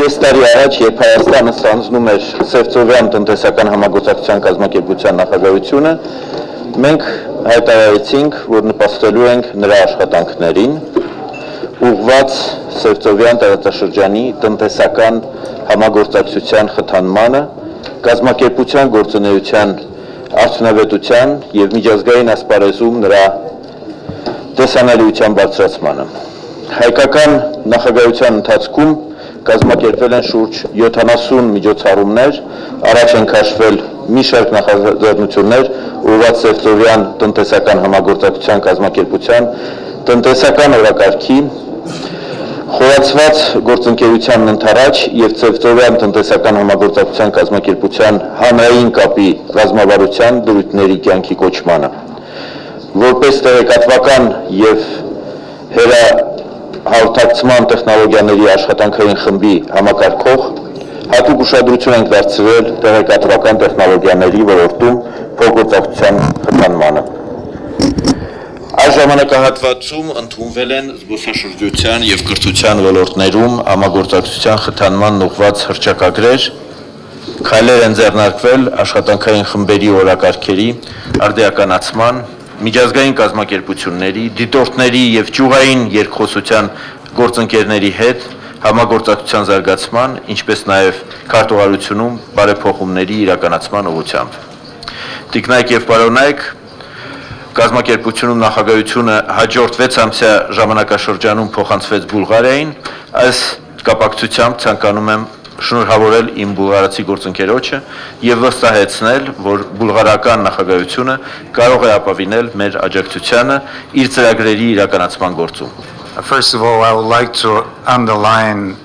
Կես տարի առաջ, երբ Հայաստանը ստանձնում էր Սևծովյան տնտեսական համագործակցության կազմակերպության նախագահությունը, մենք հայտարարեցինք, որ նպաստելու ենք նրա աշխատանքներին, ուղված Սևծովյան տարածաշրջանի տնտեսական համագործակցության խթանմանը, կազմակերպության գործունեության արդյունավետության եւ միջազգային ասպարեզում նրա տեսանելիության բարձրացմանը։ Հայկական նախագահության ընթացքում կազմակերպվել են շուրջ 70 միջոցառումներ, առաջ են քաշվել մի շարք նախաձեռնություններ ուղղված Սևծովյան տնտեսական համագործակցության կազմակերպության տնտեսական օրակարգի խորացված գործընկերությանն ընթരാճ եւ Ծևծովյան տնտեսական համագործակցության կազմակերպության հանրային կապի ռազմավարության դրույթների կյանքի կոչմանը որպես տեղեկատվական եւ հերա հաղորդակցման տեխնոլոգիաների աշխատանքային խմբի համակարգող հատուկ ուշադրություն ենք դարձրել տեղեկատվական տեխնոլոգիաների ոլորտում փոխգործակցության խթանմանը։ Այս ժամանակահատվածում ընդունվել են զբոսաշրջության եւ կրթության ոլորտներում համագործակցության խթանման ուղղված հրճակագրեր, քայլեր են ձեռնարկվել աշխատանքային խմբերի օրակարգերի արդիականացման միջազգային կազմակերպությունների, դիտորդների եւ ճյուղային երկխոսության գործընկերների հետ համագործակցության զարգացման, ինչպես նաև քարտուղարությունում բարեփոխումների իրականացման ուղղությամբ։ Տիկնայք եւ պարոնայք, կազմակերպությունում նախագահությունը հաջորդ 6 ամսյա ժամանակաշրջանում փոխանցվեց Բուլղարիային, այս կապակցությամբ ցանկանում եմ շնորհավորել իմ բուլղարացի գործընկերոջը եւ վստահեցնել, որ բուլղարական նախագահությունը կարող է ապավինել մեր աջակցությանը իր ծրագրերի իրականացման գործում։ First of all, I would like to underline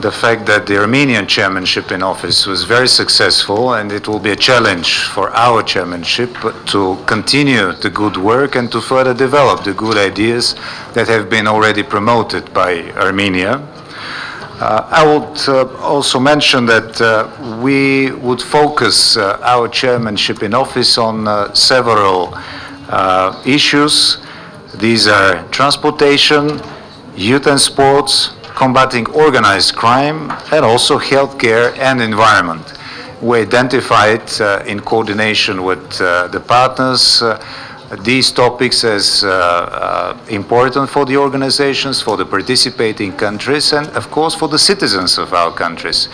the fact that the Armenian chairmanship in office was very successful and it will be a challenge for our chairmanship to continue the good work and to further develop the good ideas that have been already promoted by Armenia. Uh, I would uh, also mention that uh, we would focus uh, our chairmanship in office on uh, several uh, issues. These are transportation, youth and sports, combating organized crime, and also healthcare and environment. We identified in coordination with the partners these topics as uh, uh, important for the organizations, for the participating countries, and of course for the citizens of our countries.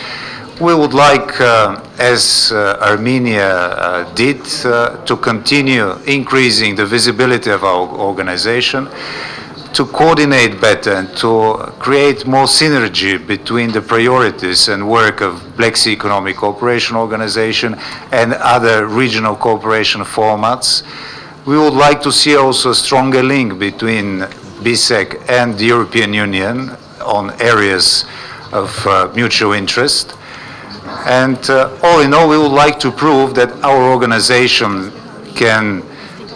We would like, uh, as uh, Armenia uh, did, uh, to continue increasing the visibility of our organization, to coordinate better and to create more synergy between the priorities and work of Black Sea Economic Cooperation Organization and other regional cooperation formats. We would like to see also a stronger link between BSEC and the European Union on areas of uh, mutual interest. And uh, all in all, we would like to prove that our organization can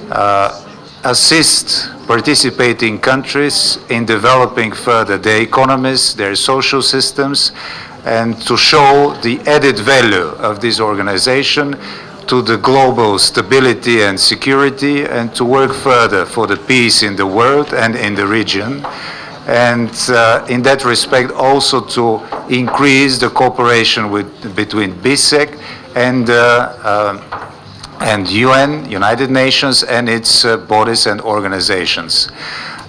uh, assist participating countries in developing further their economies, their social systems, and to show the added value of this organization to the global stability and security and to work further for the peace in the world and in the region. And uh, in that respect, also to increase the cooperation with, between BSEC and, uh, uh, and UN, United Nations, and its uh, bodies and organizations.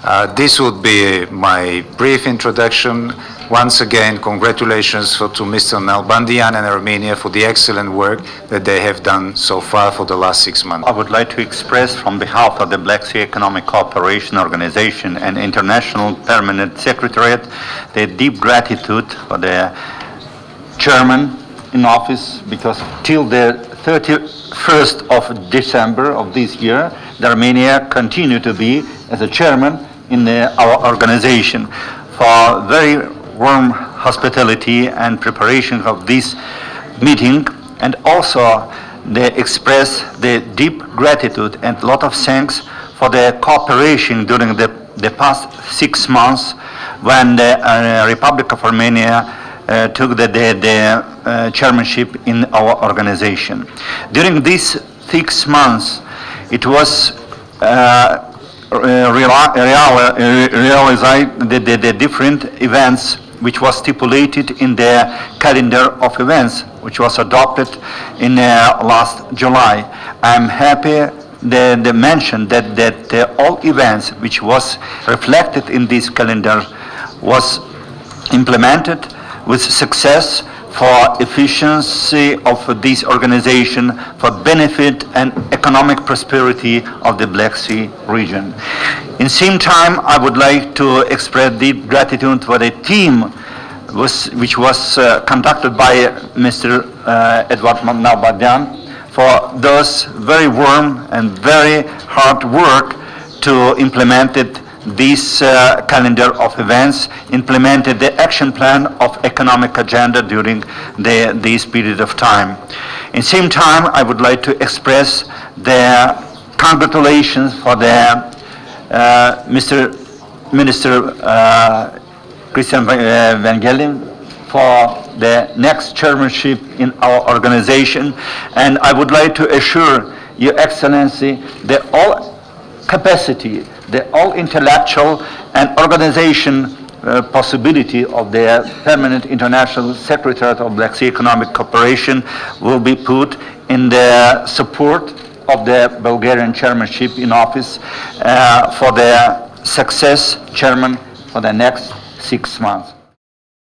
Uh, this would be my brief introduction. Once again, congratulations for, to Mr. Nalbandian and Armenia for the excellent work that they have done so far for the last six months. I would like to express from behalf of the Black Sea Economic Cooperation Organization and International Permanent Secretariat the deep gratitude for the chairman in office because till the 31st of December of this year, Armenia continued to be as a chairman in the, our organization for very warm hospitality and preparation of this meeting and also they express the deep gratitude and lot of thanks for the cooperation during the, the past six months when the uh, Republic of Armenia uh, took the, the, the uh, chairmanship in our organization. During these six months, it was realize the, the, the different events which was stipulated in the calendar of events, which was adopted in uh, last July. I'm happy they, they mentioned that, that uh, all events which was reflected in this calendar was implemented with success for efficiency of this organization, for benefit and economic prosperity of the Black Sea region. In the same time, I would like to express deep gratitude for the team was, which was uh, conducted by Mr. Uh, Edward Nalbandian for those very warm and very hard work to implement it this uh, calendar of events, implemented the action plan of economic agenda during the, this period of time. In the same time, I would like to express the congratulations for the uh, Mr. Minister uh, Kristian Vigenin for the next chairmanship in our organization. And I would like to assure Your Excellency that all capacity, the all intellectual and organization uh, possibility of the permanent international secretariat of Black Sea Economic Cooperation will be put in the support of the Bulgarian chairmanship in office uh, for the success chairman for the next six months.